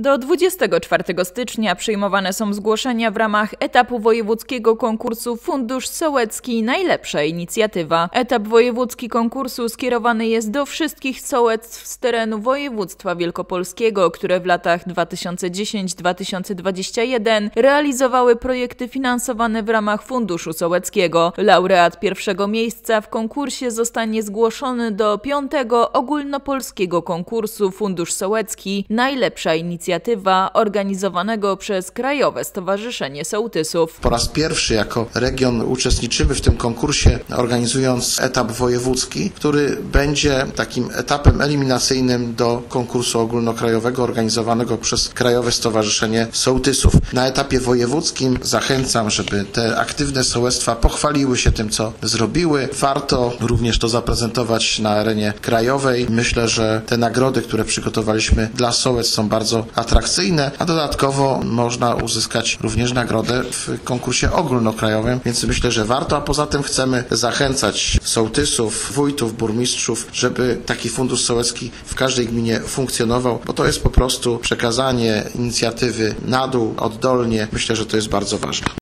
Do 24 stycznia przyjmowane są zgłoszenia w ramach etapu wojewódzkiego konkursu Fundusz Sołecki Najlepsza Inicjatywa. Etap wojewódzki konkursu skierowany jest do wszystkich sołectw z terenu województwa wielkopolskiego, które w latach 2010-2021 realizowały projekty finansowane w ramach Funduszu Sołeckiego. Laureat pierwszego miejsca w konkursie zostanie zgłoszony do piątego ogólnopolskiego konkursu Fundusz Sołecki Najlepsza Inicjatywa organizowanego przez Krajowe Stowarzyszenie Sołtysów. Po raz pierwszy jako region uczestniczymy w tym konkursie, organizując etap wojewódzki, który będzie takim etapem eliminacyjnym do konkursu ogólnokrajowego organizowanego przez Krajowe Stowarzyszenie Sołtysów. Na etapie wojewódzkim zachęcam, żeby te aktywne sołectwa pochwaliły się tym, co zrobiły. Warto również to zaprezentować na arenie krajowej. Myślę, że te nagrody, które przygotowaliśmy dla sołectw są bardzo atrakcyjne, a dodatkowo można uzyskać również nagrodę w konkursie ogólnokrajowym, więc myślę, że warto, a poza tym chcemy zachęcać sołtysów, wójtów, burmistrzów, żeby taki fundusz sołecki w każdej gminie funkcjonował, bo to jest po prostu przekazanie inicjatywy na dół, oddolnie. Myślę, że to jest bardzo ważne.